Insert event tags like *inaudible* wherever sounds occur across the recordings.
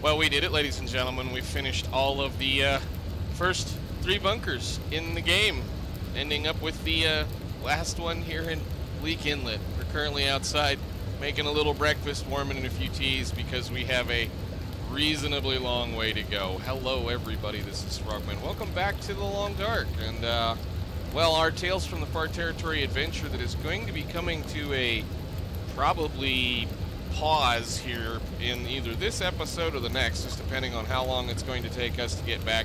Well, we did it, ladies and gentlemen. We finished all of the uh, first three bunkers in the game, ending up with the uh, last one here in Bleak Inlet. We're currently outside making a little breakfast, warming in a few teas because we have a reasonably long way to go. Hello, everybody. This is Frogman. Welcome back to the Long Dark. And, uh, well, our Tales from the Far Territory adventure that is going to be coming to a probably pause here in either this episode or the next, just depending on how long it's going to take us to get back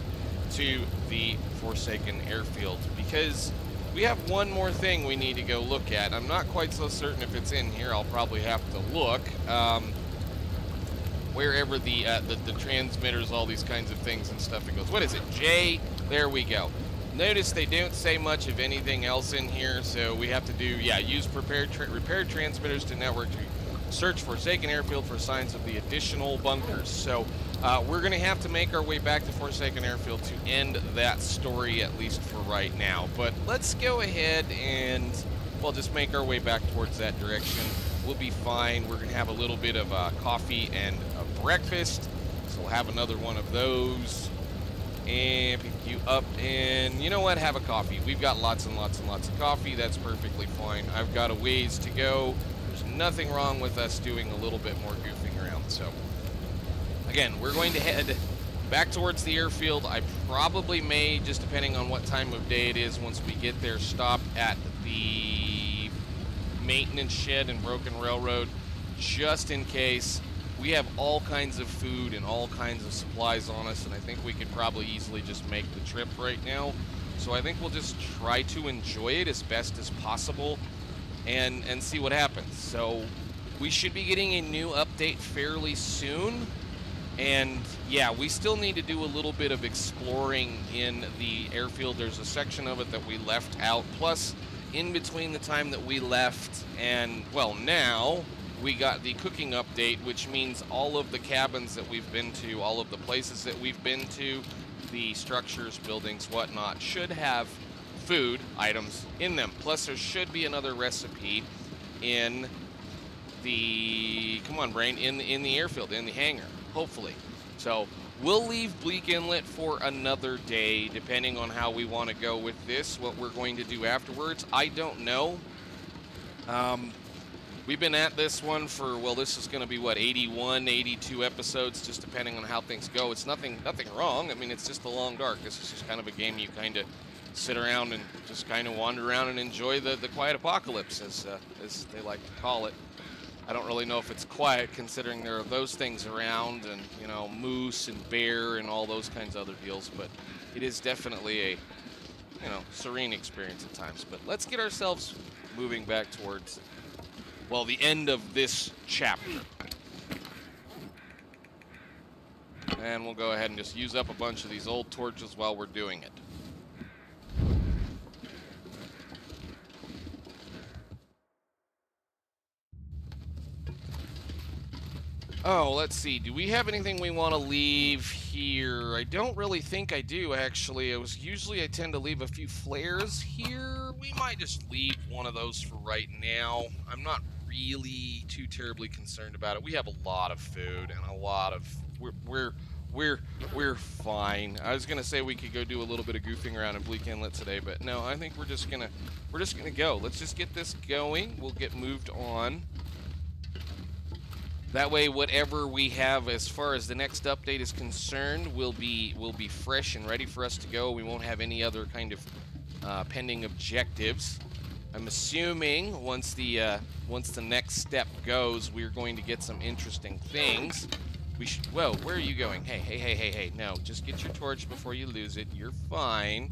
to the Forsaken Airfield. Because we have one more thing we need to go look at. I'm not quite so certain if it's in here. I'll probably have to look. Um, wherever the, uh, the, the transmitters, all these kinds of things and stuff it goes. What is it? J. There we go. Notice they don't say much of anything else in here, so we have to do, yeah, use prepared tra repaired transmitters to network to search Forsaken Airfield for signs of the additional bunkers. So uh, we're going to have to make our way back to Forsaken Airfield to end that story, at least for right now. But let's go ahead and, well, just make our way back towards that direction. We'll be fine. We're going to have a little bit of uh, coffee and a breakfast. So we'll have another one of those and pick you up and you know what have a coffee we've got lots and lots and lots of coffee that's perfectly fine I've got a ways to go nothing wrong with us doing a little bit more goofing around. So, again, we're going to head back towards the airfield. I probably may, just depending on what time of day it is, once we get there, stop at the maintenance shed and Broken Railroad, just in case. We have all kinds of food and all kinds of supplies on us, and I think we could probably easily just make the trip right now. So I think we'll just try to enjoy it as best as possible and, and see what happens. So we should be getting a new update fairly soon. And yeah, we still need to do a little bit of exploring in the airfield. There's a section of it that we left out. Plus, in between the time that we left and, well, now, we got the cooking update, which means all of the cabins that we've been to, all of the places that we've been to, the structures, buildings, whatnot, should have food items in them. Plus, there should be another recipe in the come on, brain in in the airfield in the hangar. Hopefully, so we'll leave Bleak Inlet for another day, depending on how we want to go with this. What we're going to do afterwards, I don't know. Um, we've been at this one for well, this is going to be what 81, 82 episodes, just depending on how things go. It's nothing nothing wrong. I mean, it's just a long dark. This is just kind of a game you kind of sit around and just kind of wander around and enjoy the, the quiet apocalypse, as, uh, as they like to call it. I don't really know if it's quiet considering there are those things around and, you know, moose and bear and all those kinds of other deals, but it is definitely a, you know, serene experience at times. But let's get ourselves moving back towards, well, the end of this chapter. And we'll go ahead and just use up a bunch of these old torches while we're doing it. Oh, let's see. Do we have anything we want to leave here? I don't really think I do, actually. I was usually I tend to leave a few flares here. We might just leave one of those for right now. I'm not really too terribly concerned about it. We have a lot of food and a lot of we're we're we're we're fine. I was gonna say we could go do a little bit of goofing around in Bleak Inlet today, but no, I think we're just gonna we're just gonna go. Let's just get this going. We'll get moved on. That way, whatever we have as far as the next update is concerned will be will be fresh and ready for us to go. We won't have any other kind of uh, pending objectives. I'm assuming once the uh, once the next step goes, we're going to get some interesting things. We should. Whoa, where are you going? Hey, hey, hey, hey, hey! No, just get your torch before you lose it. You're fine.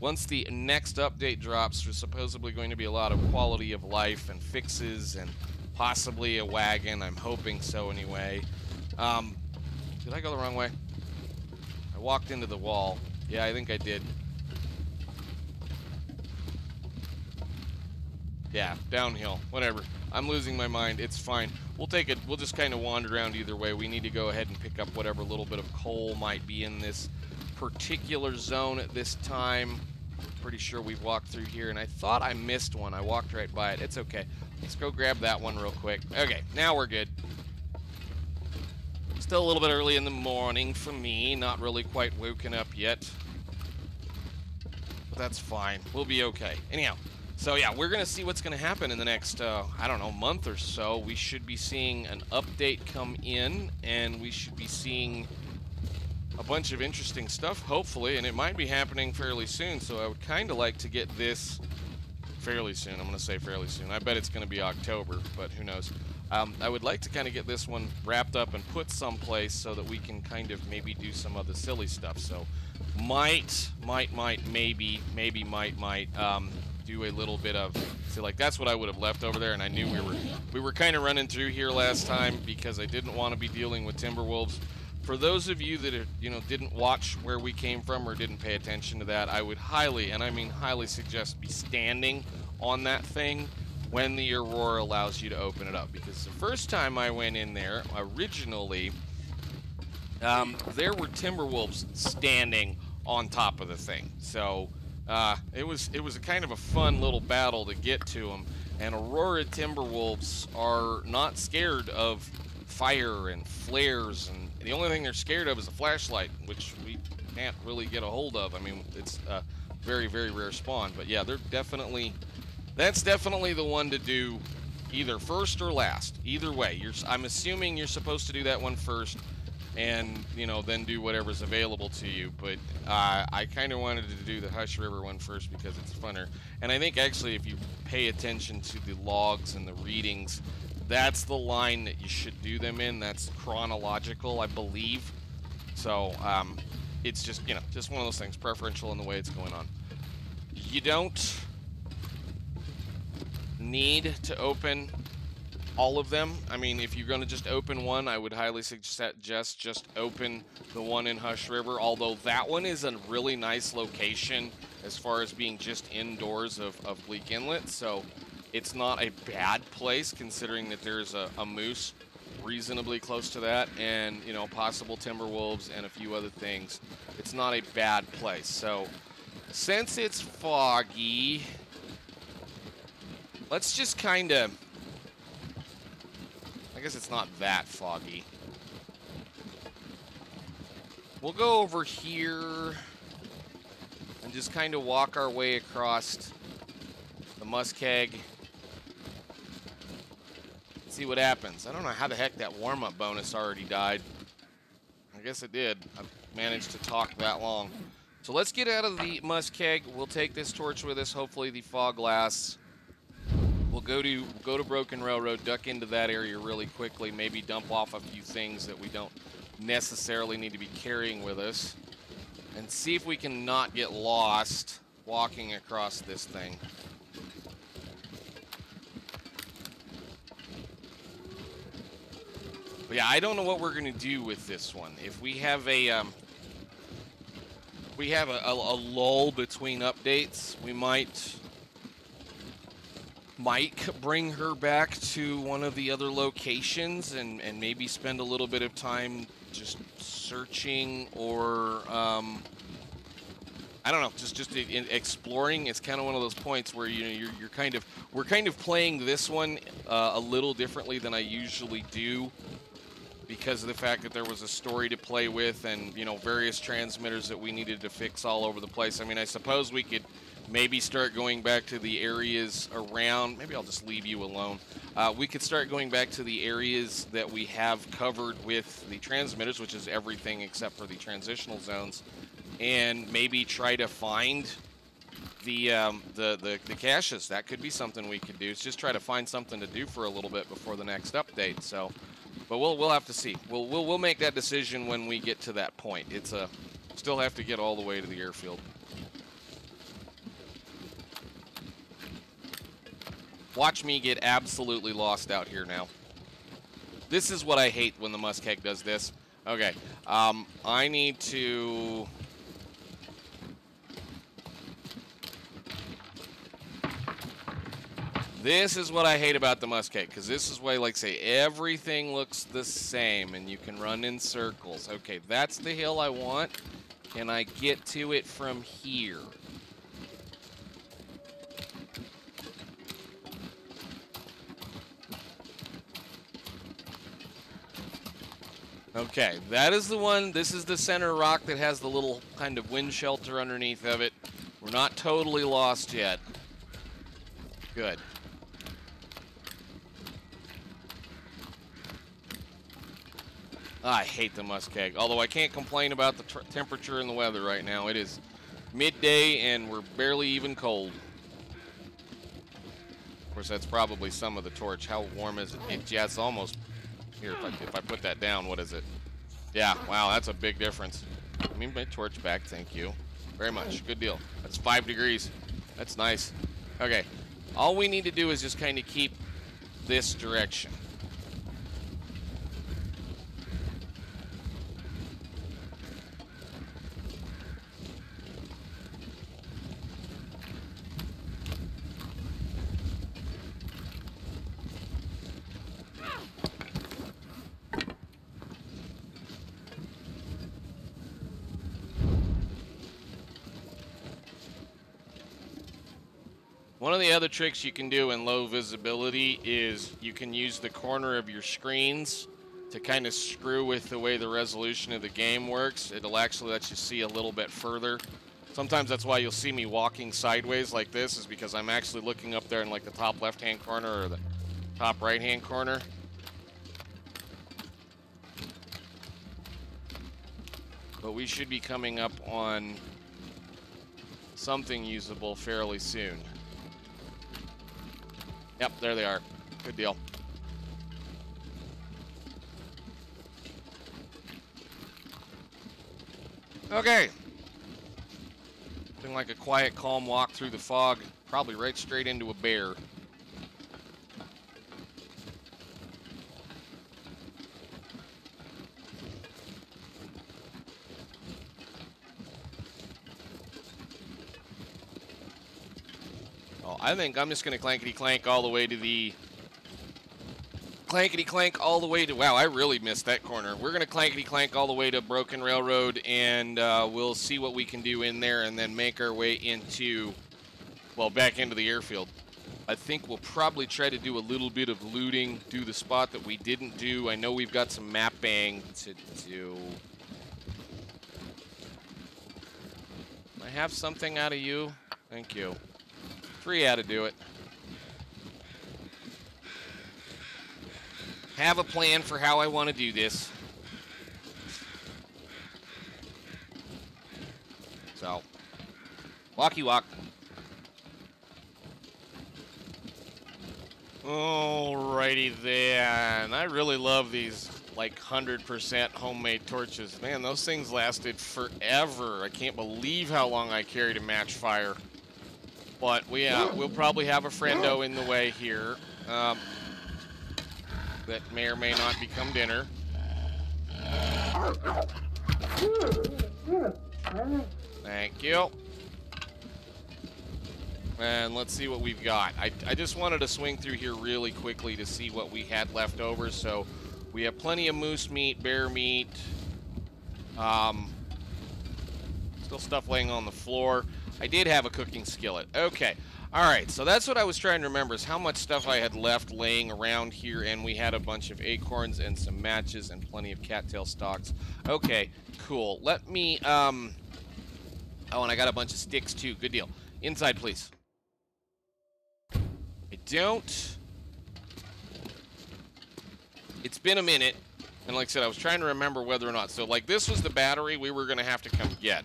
Once the next update drops, there's supposedly going to be a lot of quality of life and fixes and Possibly a wagon. I'm hoping so anyway. Um, did I go the wrong way? I walked into the wall. Yeah, I think I did. Yeah, downhill. Whatever. I'm losing my mind. It's fine. We'll take it. We'll just kind of wander around either way. We need to go ahead and pick up whatever little bit of coal might be in this particular zone at this time. Pretty sure we've walked through here, and I thought I missed one. I walked right by it. It's okay. Let's go grab that one real quick. Okay, now we're good. Still a little bit early in the morning for me. Not really quite woken up yet. But that's fine. We'll be okay. Anyhow, so yeah, we're going to see what's going to happen in the next, uh, I don't know, month or so. We should be seeing an update come in, and we should be seeing a bunch of interesting stuff, hopefully, and it might be happening fairly soon, so I would kind of like to get this fairly soon. I'm going to say fairly soon. I bet it's going to be October, but who knows. Um, I would like to kind of get this one wrapped up and put someplace so that we can kind of maybe do some of the silly stuff. So might, might, might, maybe, maybe, might, might um, do a little bit of, see, like that's what I would have left over there, and I knew we were, we were kind of running through here last time because I didn't want to be dealing with Timberwolves. For those of you that are, you know didn't watch where we came from or didn't pay attention to that, I would highly, and I mean highly, suggest be standing on that thing when the Aurora allows you to open it up. Because the first time I went in there, originally, um, there were Timberwolves standing on top of the thing. So uh, it was it was a kind of a fun little battle to get to them. And Aurora Timberwolves are not scared of fire and flares, and the only thing they're scared of is a flashlight, which we can't really get a hold of. I mean, it's a very, very rare spawn. But yeah, they're definitely that's definitely the one to do either first or last. Either way, you're, I'm assuming you're supposed to do that one first and, you know, then do whatever's available to you. But uh, I kind of wanted to do the Hush River one first because it's funner. And I think actually if you pay attention to the logs and the readings, that's the line that you should do them in. That's chronological, I believe. So um, it's just, you know, just one of those things, preferential in the way it's going on. You don't need to open all of them. I mean, if you're going to just open one, I would highly suggest just open the one in Hush River, although that one is a really nice location as far as being just indoors of, of Bleak Inlet, so it's not a bad place considering that there's a, a moose reasonably close to that and, you know, possible timber wolves and a few other things. It's not a bad place. So, since it's foggy, Let's just kind of... I guess it's not that foggy. We'll go over here and just kind of walk our way across the muskeg. See what happens. I don't know how the heck that warm-up bonus already died. I guess it did. I managed to talk that long. So let's get out of the muskeg. We'll take this torch with us. Hopefully the fog lasts. We'll go to go to Broken Railroad, duck into that area really quickly, maybe dump off a few things that we don't necessarily need to be carrying with us, and see if we can not get lost walking across this thing. But yeah, I don't know what we're going to do with this one. If we have a um, we have a, a, a lull between updates, we might might bring her back to one of the other locations and, and maybe spend a little bit of time just searching or um, I don't know, just just exploring. It's kind of one of those points where you know you're, you're kind of we're kind of playing this one uh, a little differently than I usually do because of the fact that there was a story to play with and you know various transmitters that we needed to fix all over the place. I mean, I suppose we could maybe start going back to the areas around. Maybe I'll just leave you alone. Uh, we could start going back to the areas that we have covered with the transmitters, which is everything except for the transitional zones, and maybe try to find the, um, the, the the caches. That could be something we could do. Just try to find something to do for a little bit before the next update. So, but we'll we'll have to see. We'll we'll we'll make that decision when we get to that point. It's a still have to get all the way to the airfield. Watch me get absolutely lost out here now. This is what I hate when the muskeg does this. Okay, um, I need to... This is what I hate about the muskeg, because this is why, like, say, everything looks the same, and you can run in circles. Okay, that's the hill I want. Can I get to it from here? Okay, that is the one. This is the center rock that has the little kind of wind shelter underneath of it. We're not totally lost yet. Good. I hate the muskeg. Although I can't complain about the temperature and the weather right now. It is midday and we're barely even cold. Of course, that's probably some of the torch. How warm is it? yeah, it's almost... Here, if I, if I put that down, what is it? Yeah, wow, that's a big difference. Let me my torch back, thank you. Very much. Good deal. That's five degrees. That's nice. Okay. All we need to do is just kind of keep this direction. One of the other tricks you can do in low visibility is you can use the corner of your screens to kind of screw with the way the resolution of the game works. It'll actually let you see a little bit further. Sometimes that's why you'll see me walking sideways like this is because I'm actually looking up there in like the top left-hand corner or the top right-hand corner. But we should be coming up on something usable fairly soon. Yep, there they are. Good deal. Okay. Looking like a quiet, calm walk through the fog. Probably right straight into a bear. I think I'm just going to clankety clank all the way to the clankety clank all the way to wow I really missed that corner. We're gonna clankety clank all the way to Broken Railroad and uh, we'll see what we can do in there and then make our way into well back into the airfield. I think we'll probably try to do a little bit of looting do the spot that we didn't do. I know we've got some map bang to do. I have something out of you. Thank you Three how to do it. Have a plan for how I want to do this. So, walkie walk. Alrighty then. I really love these like 100% homemade torches. Man, those things lasted forever. I can't believe how long I carried a match fire. But we, uh, we'll probably have a friendo in the way here um, that may or may not become dinner. Thank you. And let's see what we've got. I, I just wanted to swing through here really quickly to see what we had left over. So we have plenty of moose meat, bear meat, um, still stuff laying on the floor. I did have a cooking skillet. Okay. All right, so that's what I was trying to remember is how much stuff I had left laying around here, and we had a bunch of acorns and some matches and plenty of cattail stalks. Okay, cool. Let me, um... Oh, and I got a bunch of sticks, too. Good deal. Inside, please. I don't... It's been a minute, and like I said, I was trying to remember whether or not. So, like, this was the battery we were going to have to come get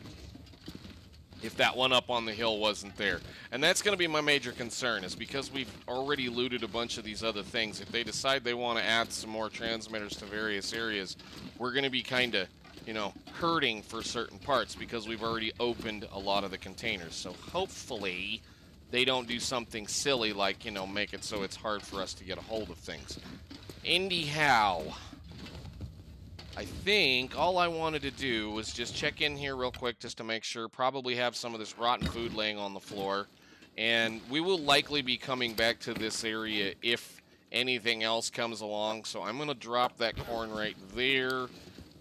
if that one up on the hill wasn't there. And that's going to be my major concern, is because we've already looted a bunch of these other things. If they decide they want to add some more transmitters to various areas, we're going to be kind of, you know, hurting for certain parts because we've already opened a lot of the containers. So hopefully they don't do something silly like, you know, make it so it's hard for us to get a hold of things. Anyhow... I think all I wanted to do was just check in here real quick just to make sure. Probably have some of this rotten food laying on the floor. And we will likely be coming back to this area if anything else comes along. So I'm going to drop that corn right there.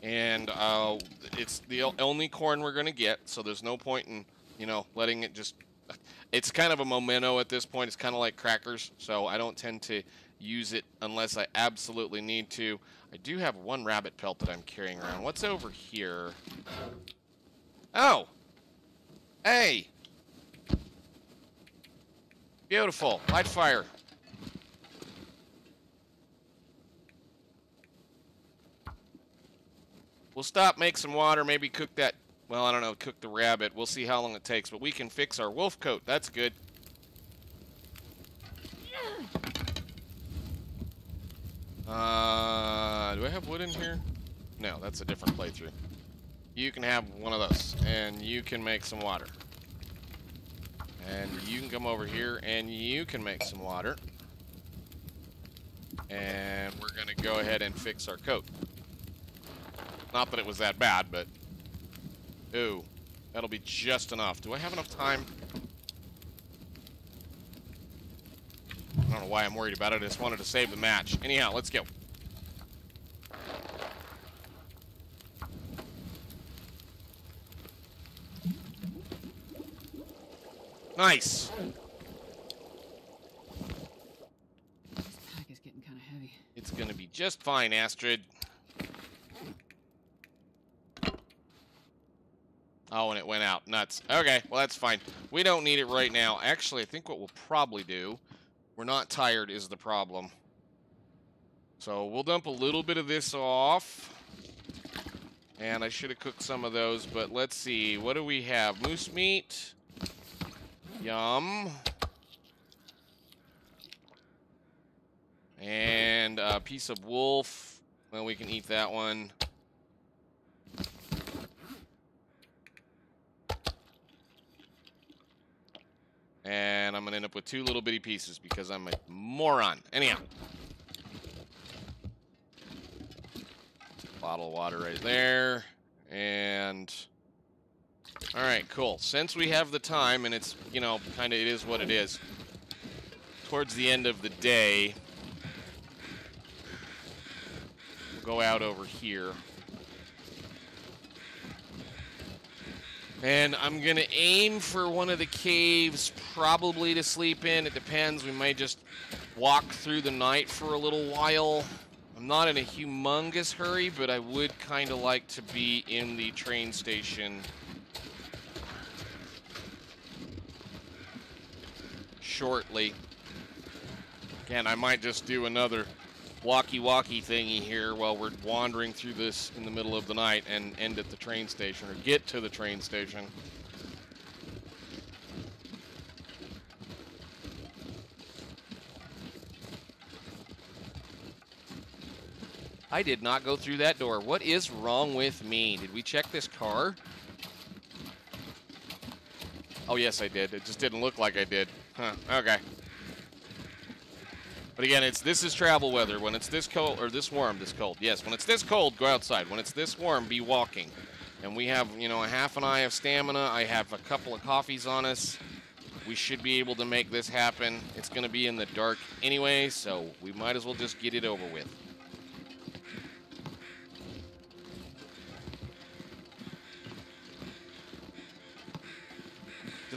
And uh, it's the only corn we're going to get. So there's no point in, you know, letting it just... *laughs* It's kind of a memento at this point. It's kind of like crackers. So I don't tend to use it unless I absolutely need to. I do have one rabbit pelt that I'm carrying around. What's over here? Oh! Hey! Beautiful. Light fire. We'll stop, make some water, maybe cook that... Well, I don't know, cook the rabbit. We'll see how long it takes, but we can fix our wolf coat. That's good. Uh, do I have wood in here? No, that's a different playthrough. You can have one of those, and you can make some water. And you can come over here, and you can make some water. And we're going to go ahead and fix our coat. Not that it was that bad, but... Ooh, that'll be just enough. Do I have enough time? I don't know why I'm worried about it. I just wanted to save the match. Anyhow, let's go. Nice. This pack is getting kind of heavy. It's gonna be just fine, Astrid. Oh, and it went out. Nuts. Okay, well, that's fine. We don't need it right now. Actually, I think what we'll probably do we're not tired is the problem. So we'll dump a little bit of this off. And I should have cooked some of those, but let's see. What do we have? Moose meat. Yum. And a piece of wolf. Well, we can eat that one. And I'm going to end up with two little bitty pieces because I'm a moron. Anyhow. Bottle of water right there. And... Alright, cool. Since we have the time, and it's, you know, kind of it is what it is, towards the end of the day, we'll go out over here. And I'm going to aim for one of the caves, probably to sleep in. It depends. We might just walk through the night for a little while. I'm not in a humongous hurry, but I would kind of like to be in the train station shortly. Again, I might just do another walkie-walkie thingy here while we're wandering through this in the middle of the night and end at the train station or get to the train station. I did not go through that door. What is wrong with me? Did we check this car? Oh, yes, I did. It just didn't look like I did. Huh, okay. But again, it's this is travel weather. When it's this cold, or this warm, this cold. Yes, when it's this cold, go outside. When it's this warm, be walking. And we have, you know, a half an eye of stamina. I have a couple of coffees on us. We should be able to make this happen. It's going to be in the dark anyway, so we might as well just get it over with.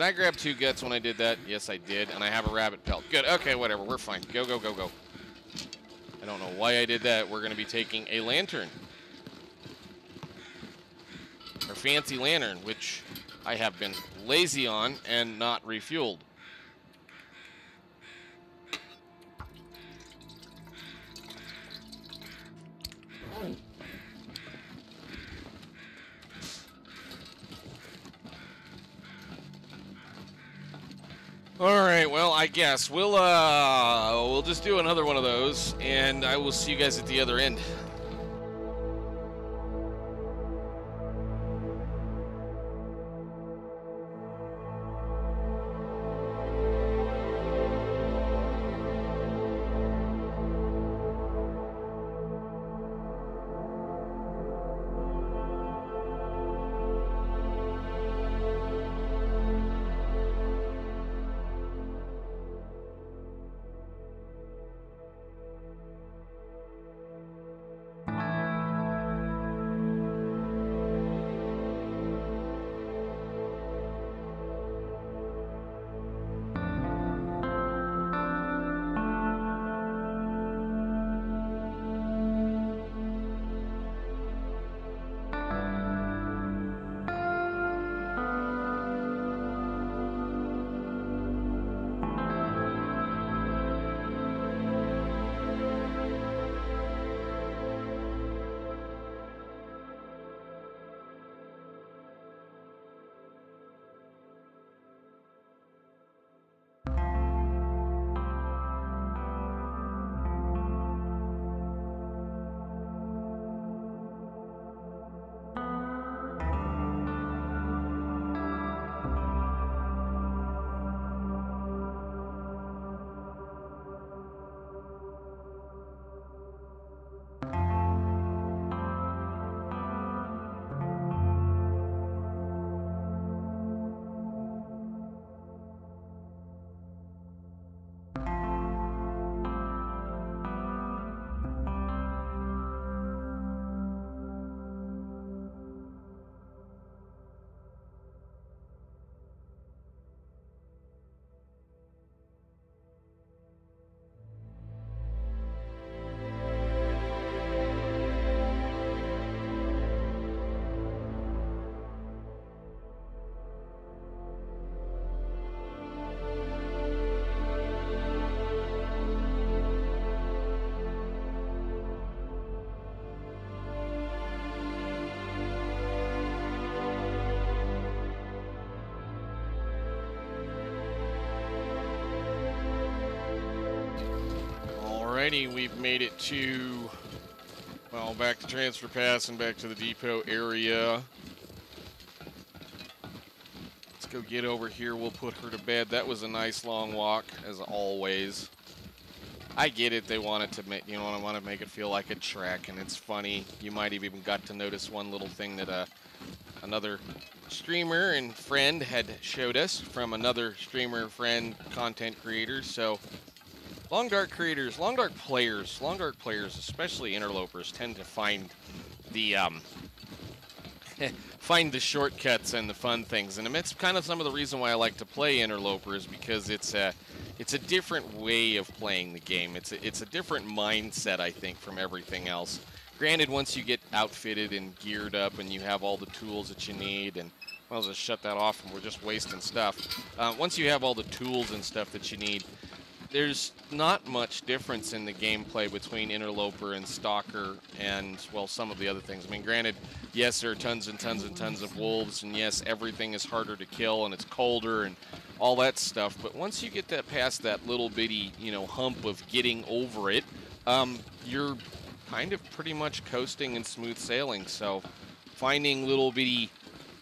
Did I grab two guts when I did that? Yes, I did. And I have a rabbit pelt. Good. Okay, whatever. We're fine. Go, go, go, go. I don't know why I did that. We're going to be taking a lantern. Our fancy lantern, which I have been lazy on and not refueled. Guess we'll uh we'll just do another one of those and I will see you guys at the other end. We've made it to, well, back to Transfer Pass and back to the depot area. Let's go get over here. We'll put her to bed. That was a nice long walk, as always. I get it. They wanted to make, you know, I want to make it feel like a trek, and it's funny. You might have even got to notice one little thing that uh, another streamer and friend had showed us from another streamer friend content creator. So Long Dark creators, Long Dark players, Long Dark players, especially interlopers, tend to find the um, *laughs* find the shortcuts and the fun things, and it's kind of some of the reason why I like to play interlopers because it's a it's a different way of playing the game. It's a, it's a different mindset, I think, from everything else. Granted, once you get outfitted and geared up and you have all the tools that you need, and I'll just shut that off and we're just wasting stuff. Uh, once you have all the tools and stuff that you need, there's not much difference in the gameplay between Interloper and Stalker and, well, some of the other things. I mean, granted, yes, there are tons and tons and tons of wolves, and yes, everything is harder to kill, and it's colder, and all that stuff. But once you get that past that little bitty, you know, hump of getting over it, um, you're kind of pretty much coasting and smooth sailing. So finding little bitty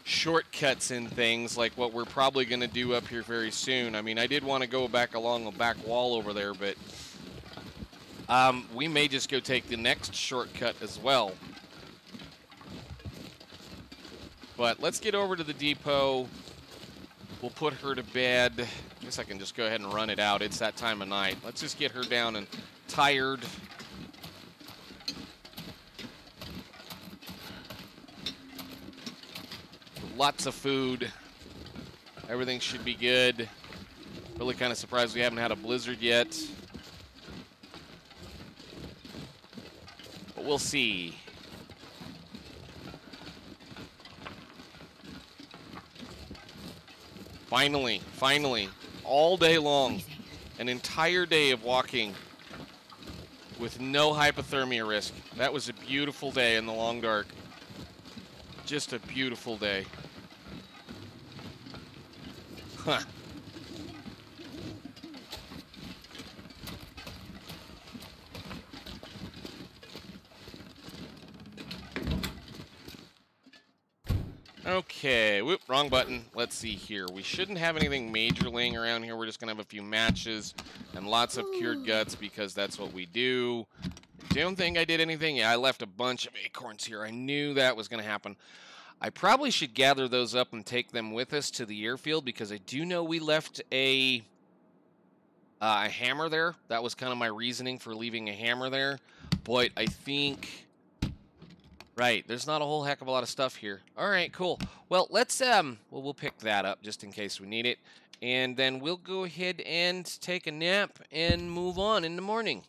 shortcuts in things like what we're probably going to do up here very soon. I mean, I did want to go back along the back wall over there, but um, we may just go take the next shortcut as well. But let's get over to the depot. We'll put her to bed. I guess I can just go ahead and run it out. It's that time of night. Let's just get her down and tired. Lots of food. Everything should be good. Really kind of surprised we haven't had a blizzard yet. But we'll see. Finally, finally, all day long, an entire day of walking with no hypothermia risk. That was a beautiful day in the long dark. Just a beautiful day. Huh. Okay, whoop, wrong button. Let's see here. We shouldn't have anything major laying around here. We're just going to have a few matches and lots of cured guts because that's what we do. Don't think I did anything. Yeah, I left a bunch of acorns here. I knew that was going to happen. I probably should gather those up and take them with us to the airfield because I do know we left a uh, a hammer there. That was kind of my reasoning for leaving a hammer there. But I think right, there's not a whole heck of a lot of stuff here. All right, cool. Well, let's um well we'll pick that up just in case we need it. And then we'll go ahead and take a nap and move on in the morning.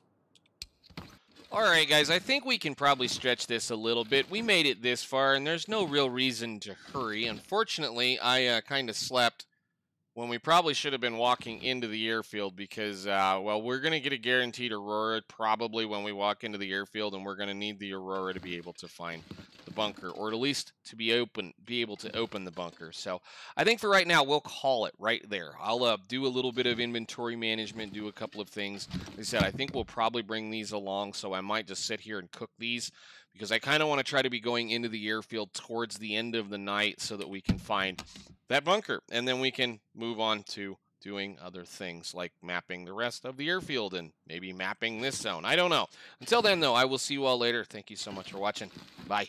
All right, guys, I think we can probably stretch this a little bit. We made it this far, and there's no real reason to hurry. Unfortunately, I uh, kind of slept when we probably should have been walking into the airfield because, uh, well, we're going to get a guaranteed Aurora probably when we walk into the airfield, and we're going to need the Aurora to be able to find bunker, or at least to be open, be able to open the bunker. So I think for right now, we'll call it right there. I'll uh, do a little bit of inventory management, do a couple of things. Like I said, I think we'll probably bring these along, so I might just sit here and cook these because I kind of want to try to be going into the airfield towards the end of the night so that we can find that bunker, and then we can move on to doing other things like mapping the rest of the airfield and maybe mapping this zone. I don't know. Until then, though, I will see you all later. Thank you so much for watching. Bye.